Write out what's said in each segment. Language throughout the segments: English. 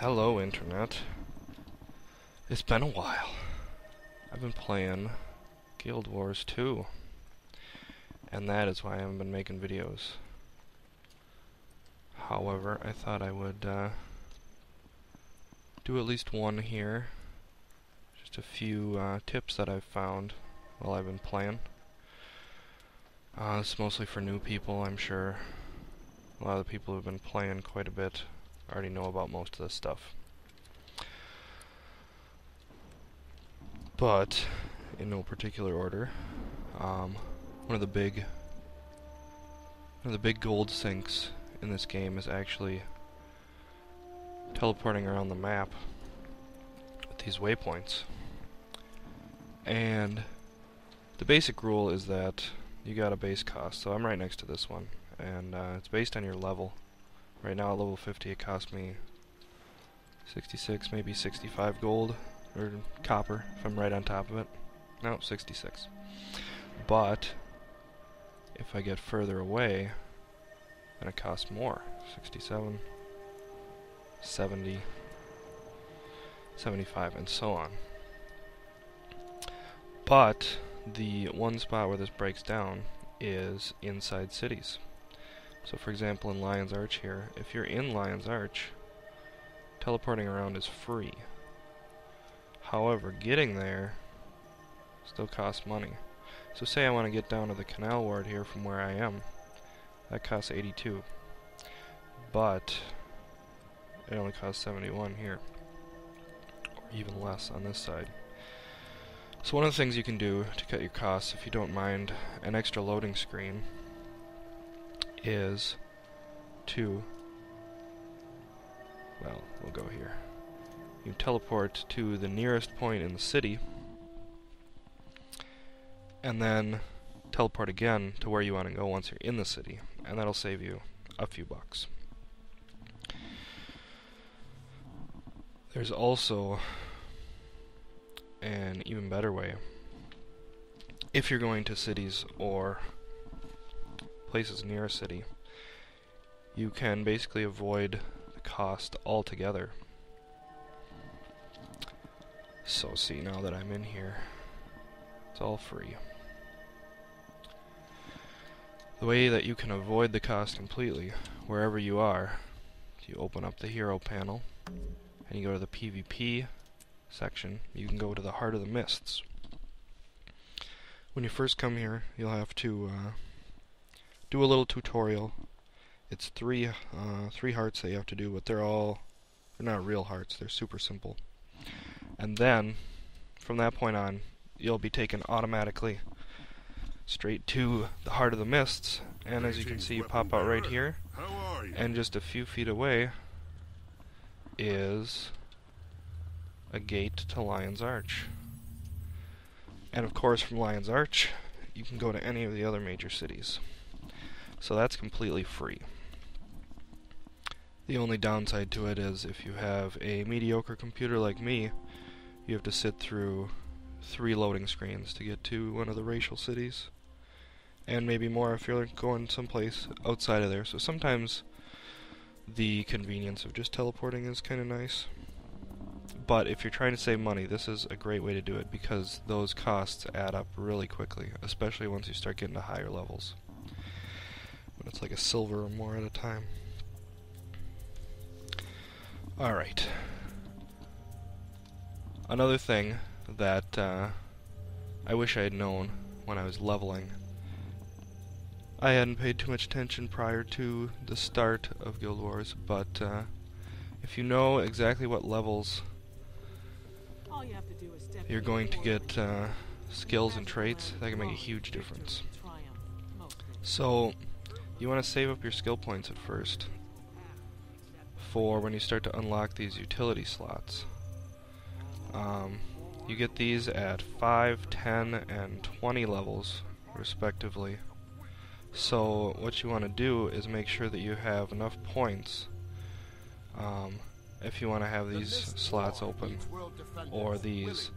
Hello, Internet. It's been a while. I've been playing Guild Wars 2. And that is why I haven't been making videos. However, I thought I would uh, do at least one here. Just a few uh, tips that I've found while I've been playing. Uh, it's mostly for new people, I'm sure. A lot of the people who've been playing quite a bit already know about most of this stuff. But, in no particular order, um, one of the big one of the big gold sinks in this game is actually teleporting around the map with these waypoints. And the basic rule is that you got a base cost. So I'm right next to this one, and uh, it's based on your level. Right now at level 50 it costs me 66, maybe 65 gold, or copper, if I'm right on top of it. No, 66. But, if I get further away, then it costs more. 67, 70, 75, and so on. But, the one spot where this breaks down is inside cities. So for example in Lion's Arch here, if you're in Lion's Arch, teleporting around is free. However, getting there still costs money. So say I want to get down to the canal ward here from where I am, that costs 82. But it only costs 71 here. Or even less on this side. So one of the things you can do to cut your costs, if you don't mind an extra loading screen, is to, well, we'll go here. You teleport to the nearest point in the city, and then teleport again to where you want to go once you're in the city, and that'll save you a few bucks. There's also an even better way. If you're going to cities or places near a city, you can basically avoid the cost altogether. So see, now that I'm in here, it's all free. The way that you can avoid the cost completely, wherever you are, you open up the hero panel, and you go to the PvP section, you can go to the Heart of the Mists. When you first come here, you'll have to uh, do a little tutorial. It's three uh, three hearts that you have to do, but they're all they're not real hearts. They're super simple. And then from that point on, you'll be taken automatically straight to the heart of the mists. And as you can see, you pop out right here, and just a few feet away is a gate to Lion's Arch. And of course, from Lion's Arch, you can go to any of the other major cities. So that's completely free. The only downside to it is if you have a mediocre computer like me, you have to sit through three loading screens to get to one of the racial cities. And maybe more if you're going someplace outside of there. So sometimes the convenience of just teleporting is kind of nice. But if you're trying to save money, this is a great way to do it because those costs add up really quickly, especially once you start getting to higher levels when it's like a silver or more at a time. Alright. Another thing that uh, I wish I had known when I was leveling. I hadn't paid too much attention prior to the start of Guild Wars, but uh, if you know exactly what levels you are going to get uh, skills and traits, that can make a huge difference. So, you want to save up your skill points at first for when you start to unlock these utility slots. Um, you get these at 5, 10, and 20 levels, respectively. So what you want to do is make sure that you have enough points um, if you want to have these slots open, or these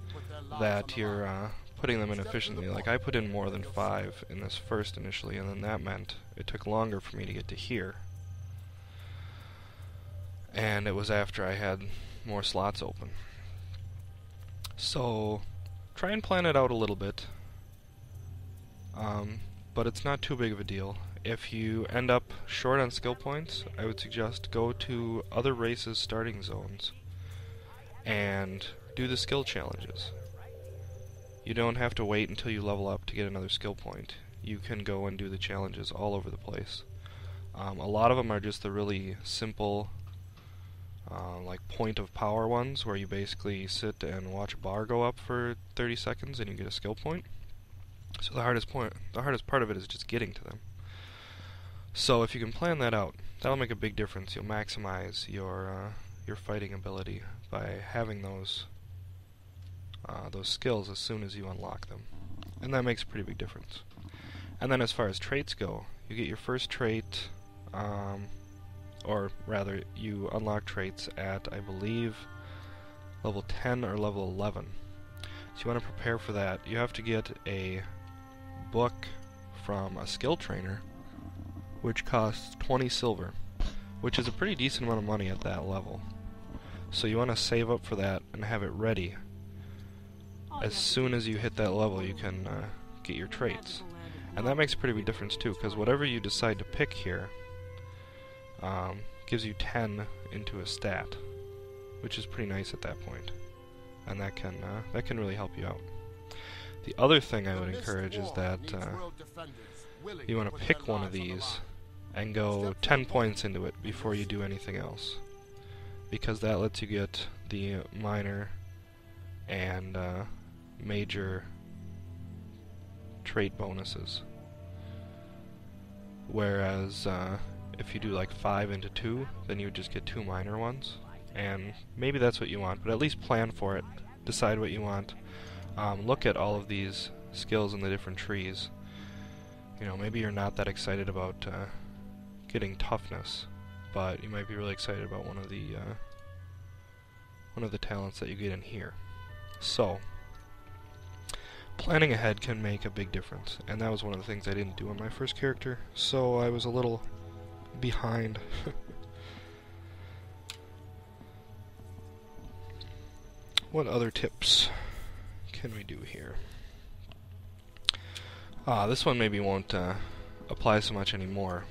that you're uh, putting them in efficiently. Like I put in more than five in this first initially, and then that meant it took longer for me to get to here. and it was after I had more slots open. So try and plan it out a little bit, um, but it's not too big of a deal. If you end up short on skill points, I would suggest go to other races' starting zones and do the skill challenges. You don't have to wait until you level up to get another skill point. You can go and do the challenges all over the place. Um, a lot of them are just the really simple, uh, like point of power ones, where you basically sit and watch a bar go up for 30 seconds and you get a skill point. So the hardest point, the hardest part of it is just getting to them. So if you can plan that out, that'll make a big difference. You'll maximize your uh, your fighting ability by having those uh, those skills as soon as you unlock them, and that makes a pretty big difference. And then as far as traits go, you get your first trait, um, or rather, you unlock traits at I believe level 10 or level 11. So you want to prepare for that. You have to get a book from a skill trainer, which costs 20 silver, which is a pretty decent amount of money at that level. So you want to save up for that and have it ready. As soon as you hit that level, you can uh, get your traits. And that makes a pretty big difference too, because whatever you decide to pick here um, gives you 10 into a stat, which is pretty nice at that point. And that can uh, that can really help you out. The other thing I would encourage is that uh, you want to pick one of these and go 10 points into it before you do anything else because that lets you get the minor and uh, major trait bonuses. Whereas uh, if you do like 5 into 2, then you would just get two minor ones. And maybe that's what you want, but at least plan for it. Decide what you want. Um, look at all of these skills in the different trees. You know, maybe you're not that excited about uh, getting toughness but you might be really excited about one of the uh, one of the talents that you get in here. So, planning ahead can make a big difference, and that was one of the things I didn't do on my first character, so I was a little behind. what other tips can we do here? Ah, this one maybe won't uh, apply so much anymore,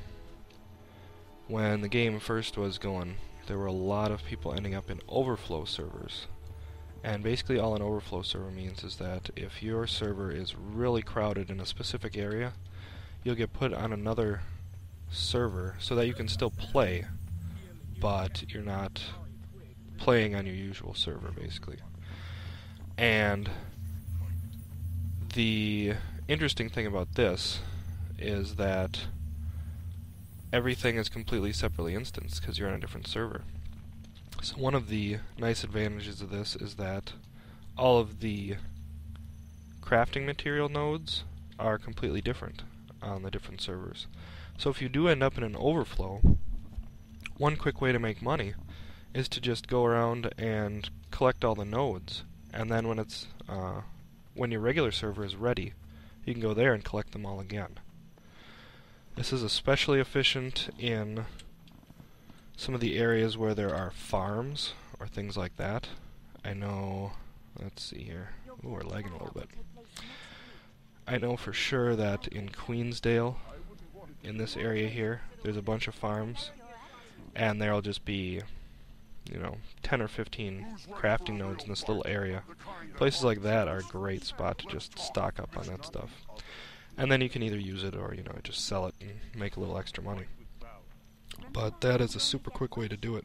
when the game first was going, there were a lot of people ending up in overflow servers. And basically all an overflow server means is that if your server is really crowded in a specific area, you'll get put on another server so that you can still play, but you're not playing on your usual server, basically. And the interesting thing about this is that everything is completely separately instanced because you're on a different server. So one of the nice advantages of this is that all of the crafting material nodes are completely different on the different servers. So if you do end up in an overflow, one quick way to make money is to just go around and collect all the nodes, and then when it's uh, when your regular server is ready, you can go there and collect them all again. This is especially efficient in some of the areas where there are farms or things like that. I know, let's see here. Ooh, we're lagging a little bit. I know for sure that in Queensdale, in this area here, there's a bunch of farms, and there'll just be, you know, 10 or 15 crafting nodes in this little area. Places like that are a great spot to just stock up on that stuff. And then you can either use it or, you know, just sell it and make a little extra money. But that is a super quick way to do it.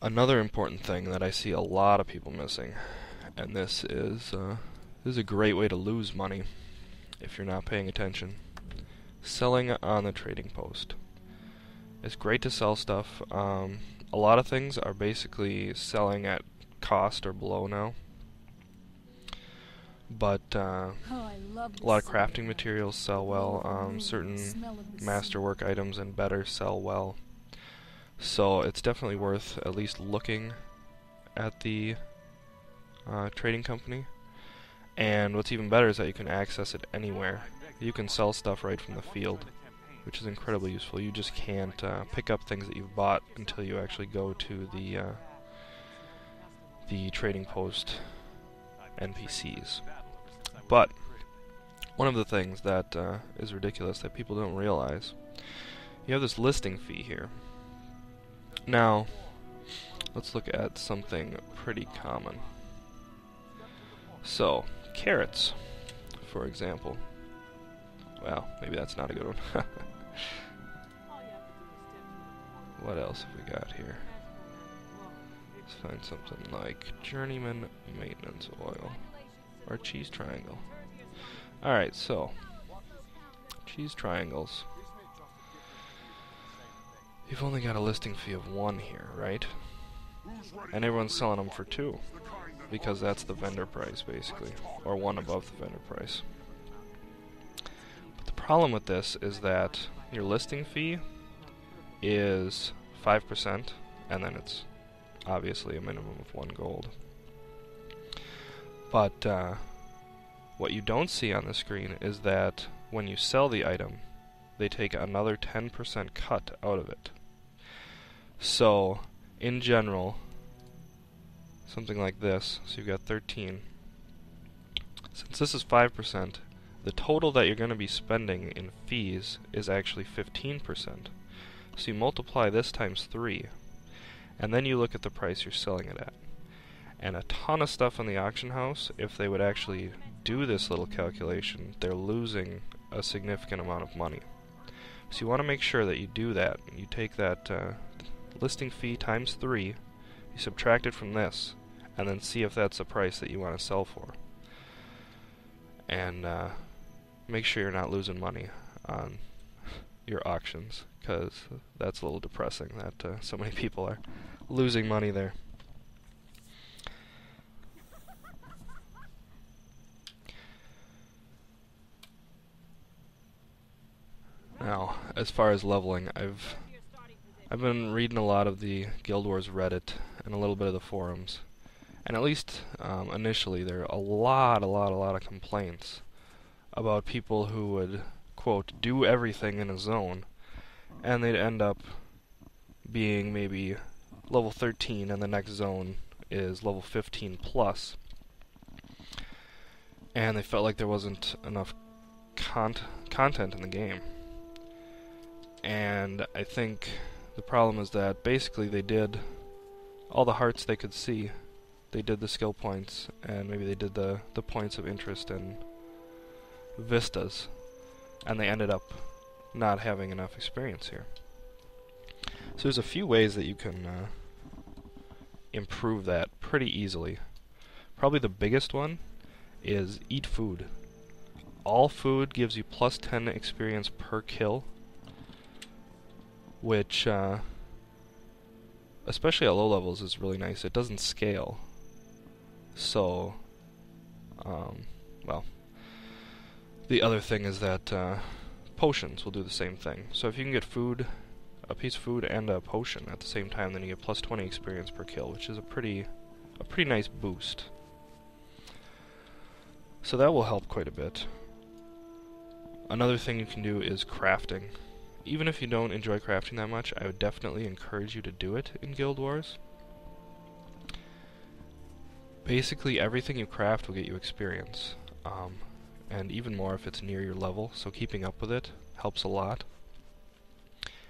Another important thing that I see a lot of people missing, and this is uh, this is a great way to lose money if you're not paying attention. Selling on the trading post. It's great to sell stuff. Um, a lot of things are basically selling at cost or below now but uh, oh, a lot of crafting materials sell well. Um, certain masterwork items and better sell well. So it's definitely worth at least looking at the uh, trading company. And what's even better is that you can access it anywhere. You can sell stuff right from the field. which is incredibly useful. You just can't uh, pick up things that you've bought until you actually go to the uh, the trading post NPCs. But one of the things that uh, is ridiculous that people don't realize, you have this listing fee here. Now, let's look at something pretty common. So, carrots, for example. Well, maybe that's not a good one. what else have we got here? Let's find something like Journeyman Maintenance Oil. Or Cheese Triangle. Alright, so. Cheese Triangles. You've only got a listing fee of one here, right? And everyone's selling them for two. Because that's the vendor price, basically. Or one above the vendor price. But the problem with this is that your listing fee is 5%, and then it's obviously a minimum of one gold. But uh, what you don't see on the screen is that when you sell the item, they take another 10% cut out of it. So, in general, something like this, so you've got 13. Since this is 5%, the total that you're going to be spending in fees is actually 15%. So you multiply this times 3, and then you look at the price you're selling it at. And a ton of stuff in the auction house, if they would actually do this little calculation, they're losing a significant amount of money. So you want to make sure that you do that. You take that uh, listing fee times 3, you subtract it from this, and then see if that's the price that you want to sell for. And uh, make sure you're not losing money on your auctions, because that's a little depressing that uh, so many people are losing money there. Now, as far as leveling, I've I've been reading a lot of the Guild Wars Reddit and a little bit of the forums, and at least um, initially there are a lot, a lot, a lot of complaints about people who would quote do everything in a zone, and they'd end up being maybe level 13, and the next zone is level 15 plus, and they felt like there wasn't enough cont content in the game. And I think the problem is that basically they did all the hearts they could see. They did the skill points, and maybe they did the, the points of interest and vistas, and they ended up not having enough experience here. So there's a few ways that you can uh, improve that pretty easily. Probably the biggest one is eat food. All food gives you plus 10 experience per kill which, uh, especially at low levels, is really nice. It doesn't scale. So, um, well, the other thing is that uh, potions will do the same thing. So if you can get food, a piece of food and a potion at the same time, then you get plus 20 experience per kill, which is a pretty, a pretty nice boost. So that will help quite a bit. Another thing you can do is crafting even if you don't enjoy crafting that much, I would definitely encourage you to do it in Guild Wars. Basically, everything you craft will get you experience, um, and even more if it's near your level, so keeping up with it helps a lot.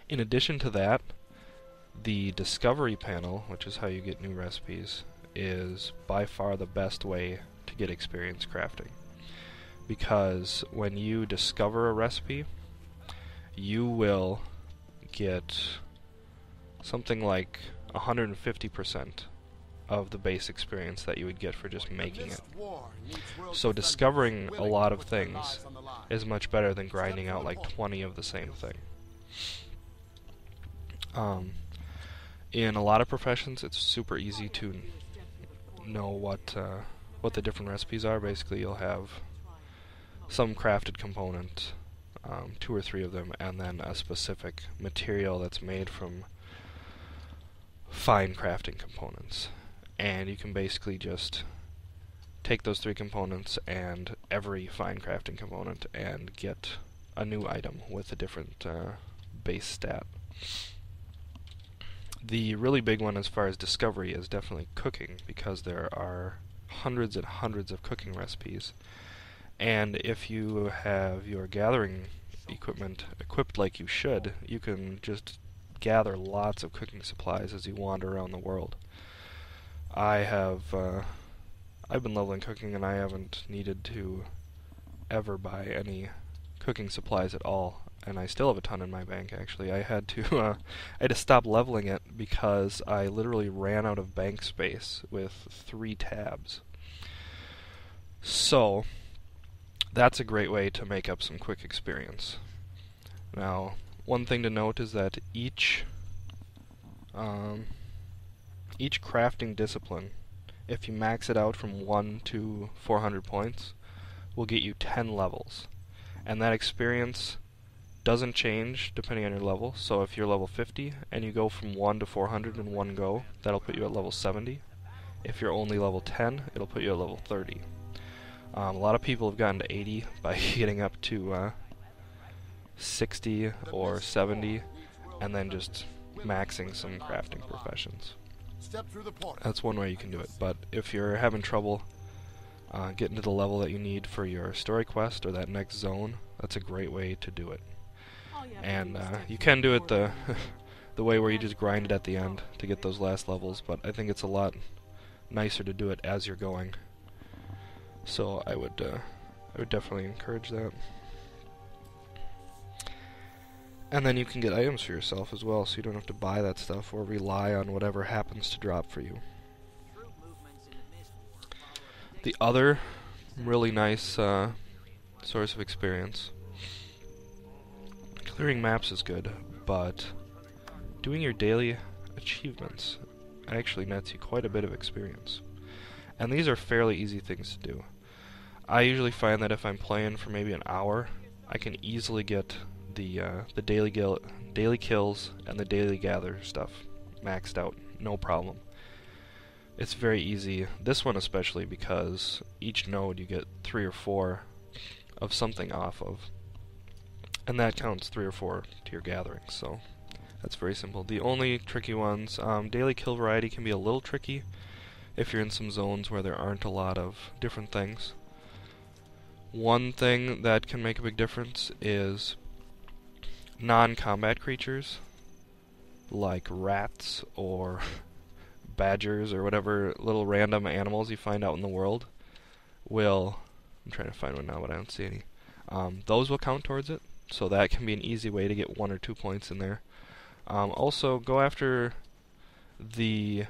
In addition to that, the discovery panel, which is how you get new recipes, is by far the best way to get experience crafting. Because when you discover a recipe, you will get something like 150% of the base experience that you would get for just making it. So discovering a lot of things is much better than grinding out like 20 of the same thing. Um, in a lot of professions, it's super easy to know what uh, what the different recipes are. Basically, you'll have some crafted component um, two or three of them, and then a specific material that's made from fine crafting components. And you can basically just take those three components and every fine crafting component and get a new item with a different uh, base stat. The really big one as far as discovery is definitely cooking because there are hundreds and hundreds of cooking recipes. And if you have your gathering equipment equipped like you should, you can just gather lots of cooking supplies as you wander around the world. I have uh, I've been leveling cooking and I haven't needed to ever buy any cooking supplies at all and I still have a ton in my bank actually. I had to uh, I had to stop leveling it because I literally ran out of bank space with three tabs. So that's a great way to make up some quick experience. Now, one thing to note is that each um, each crafting discipline, if you max it out from 1 to 400 points, will get you 10 levels. And that experience doesn't change depending on your level. So if you're level 50 and you go from 1 to 400 in one go, that'll put you at level 70. If you're only level 10, it'll put you at level 30. Um, a lot of people have gotten to 80 by getting up to uh, 60 or 70 and then just maxing some crafting professions. That's one way you can do it. But if you're having trouble uh, getting to the level that you need for your story quest or that next zone, that's a great way to do it. And uh, you can do it the the way where you just grind it at the end to get those last levels, but I think it's a lot nicer to do it as you're going. So I would uh, I would definitely encourage that. And then you can get items for yourself as well, so you don't have to buy that stuff or rely on whatever happens to drop for you. The other really nice uh, source of experience. Clearing maps is good, but doing your daily achievements actually nets you quite a bit of experience. And these are fairly easy things to do. I usually find that if I'm playing for maybe an hour, I can easily get the uh, the daily gil- daily kills and the daily gather stuff maxed out, no problem. It's very easy. This one especially because each node you get three or four of something off of, and that counts three or four to your gatherings. So that's very simple. The only tricky ones, um, daily kill variety can be a little tricky if you're in some zones where there aren't a lot of different things. One thing that can make a big difference is non-combat creatures like rats or badgers or whatever little random animals you find out in the world will I'm trying to find one now but I don't see any. Um, those will count towards it so that can be an easy way to get one or two points in there. Um, also go after the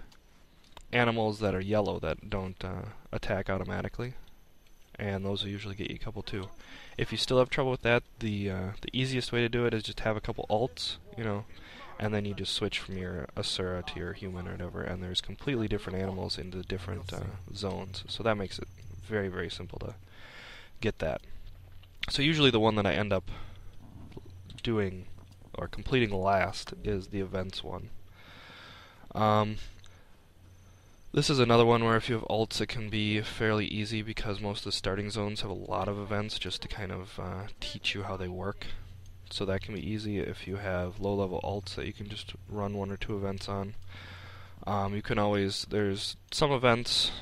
animals that are yellow that don't uh, attack automatically and those will usually get you a couple too if you still have trouble with that, the uh, the easiest way to do it is just have a couple alts, you know, and then you just switch from your Asura to your human or whatever, and there's completely different animals in the different uh, zones. So that makes it very, very simple to get that. So usually the one that I end up doing or completing last is the events one. Um, this is another one where if you have alts it can be fairly easy because most of the starting zones have a lot of events just to kind of uh, teach you how they work. So that can be easy if you have low level alts that you can just run one or two events on. Um, you can always, there's some events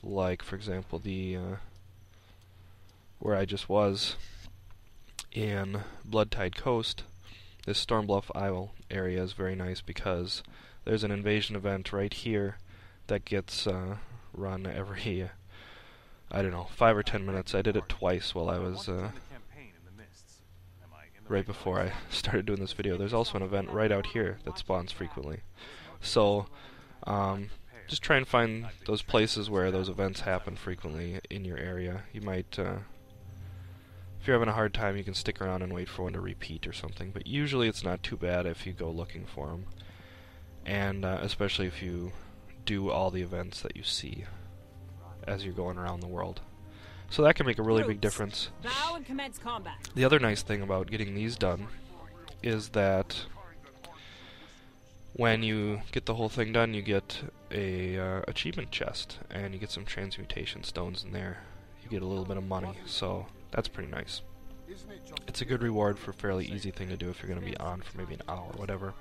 like for example the uh, where I just was in Bloodtide Coast, this Stormbluff Isle area is very nice because there's an invasion event right here that gets uh, run every, I don't know, five or ten minutes. I did it twice while I was, uh, right before I started doing this video. There's also an event right out here that spawns frequently. So, um, just try and find those places where those events happen frequently in your area. You might, uh, if you're having a hard time, you can stick around and wait for one to repeat or something. But usually it's not too bad if you go looking for them. And uh, especially if you do all the events that you see as you're going around the world. So that can make a really big difference. The other nice thing about getting these done is that when you get the whole thing done, you get a uh, achievement chest, and you get some transmutation stones in there. You get a little bit of money, so that's pretty nice. it's a good reward for a fairly easy thing to do if you're going to be on for maybe an hour or whatever.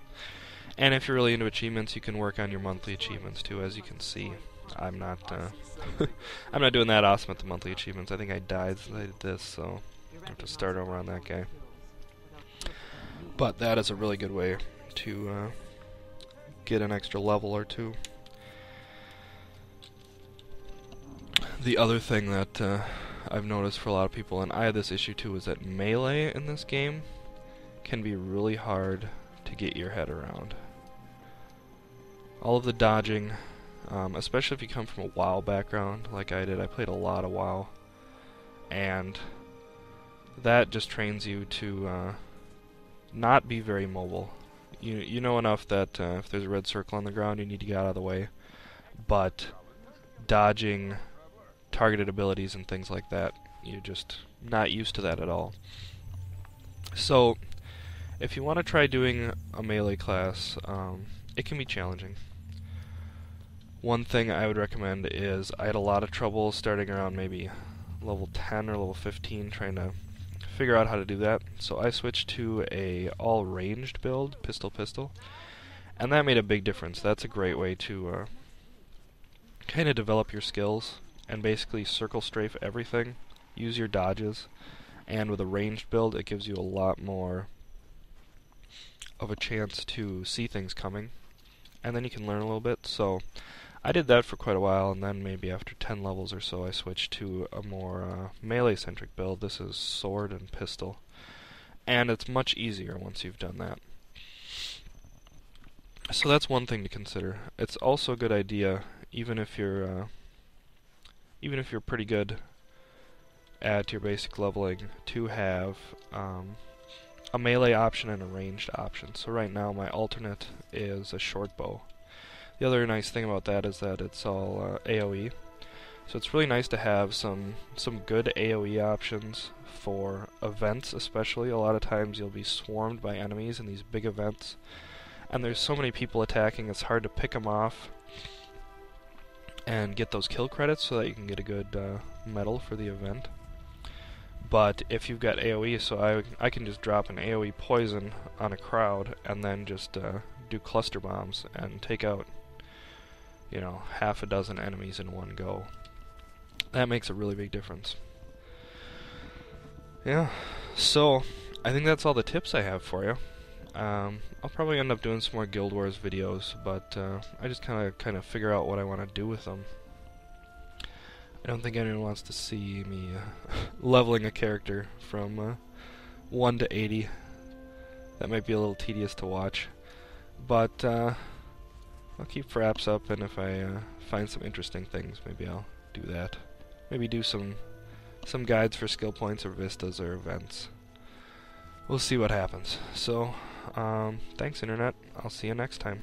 And if you're really into achievements, you can work on your monthly achievements too, as you can see. I'm not, uh, I'm not doing that awesome at the monthly achievements. I think I died did this, so I have to start over on that guy. But that is a really good way to uh, get an extra level or two. The other thing that uh, I've noticed for a lot of people, and I had this issue too, is that melee in this game can be really hard to get your head around. All of the dodging, um, especially if you come from a WoW background like I did, I played a lot of WoW, and that just trains you to uh, not be very mobile. You you know enough that uh, if there's a red circle on the ground, you need to get out of the way, but dodging targeted abilities and things like that, you're just not used to that at all. So, if you want to try doing a melee class, um, it can be challenging. One thing I would recommend is I had a lot of trouble starting around maybe level 10 or level 15 trying to figure out how to do that. So I switched to a all ranged build, pistol pistol, and that made a big difference. That's a great way to uh, kind of develop your skills and basically circle strafe everything. Use your dodges, and with a ranged build, it gives you a lot more of a chance to see things coming, and then you can learn a little bit. So I did that for quite a while, and then maybe after 10 levels or so, I switched to a more uh, melee-centric build. This is sword and pistol, and it's much easier once you've done that. So that's one thing to consider. It's also a good idea, even if you're uh, even if you're pretty good at your basic leveling, to have um, a melee option and a ranged option. So right now my alternate is a short bow. The other nice thing about that is that it's all uh, AoE. So it's really nice to have some some good AoE options for events especially. A lot of times you'll be swarmed by enemies in these big events. And there's so many people attacking, it's hard to pick them off and get those kill credits so that you can get a good uh, medal for the event. But if you've got AoE, so I, I can just drop an AoE poison on a crowd and then just uh, do cluster bombs and take out you know, half a dozen enemies in one go. That makes a really big difference. Yeah, so I think that's all the tips I have for you. Um, I'll probably end up doing some more Guild Wars videos, but uh, I just kind of kind of figure out what I want to do with them. I don't think anyone wants to see me uh, leveling a character from uh, 1 to 80. That might be a little tedious to watch. But, uh, I'll keep fraps up, and if I uh, find some interesting things, maybe I'll do that. Maybe do some some guides for skill points or vistas or events. We'll see what happens. So, um, thanks, Internet. I'll see you next time.